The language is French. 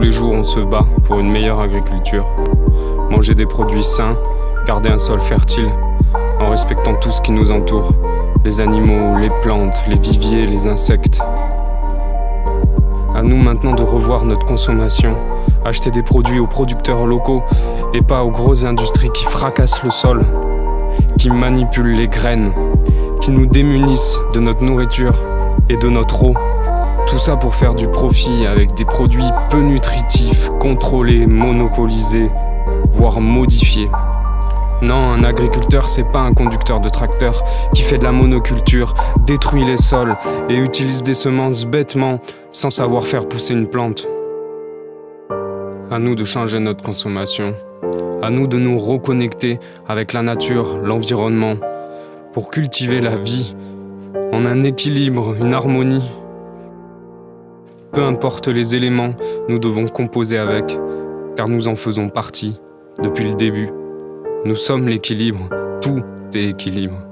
tous les jours on se bat pour une meilleure agriculture. Manger des produits sains, garder un sol fertile, en respectant tout ce qui nous entoure. Les animaux, les plantes, les viviers, les insectes. À nous maintenant de revoir notre consommation, acheter des produits aux producteurs locaux et pas aux grosses industries qui fracassent le sol, qui manipulent les graines, qui nous démunissent de notre nourriture et de notre eau. Tout ça pour faire du profit avec des produits peu nutritifs, contrôlés, monopolisés, voire modifiés. Non, un agriculteur, c'est pas un conducteur de tracteur qui fait de la monoculture, détruit les sols et utilise des semences bêtement sans savoir faire pousser une plante. À nous de changer notre consommation. À nous de nous reconnecter avec la nature, l'environnement, pour cultiver la vie en un équilibre, une harmonie peu importe les éléments, nous devons composer avec, car nous en faisons partie depuis le début. Nous sommes l'équilibre, tout est équilibre.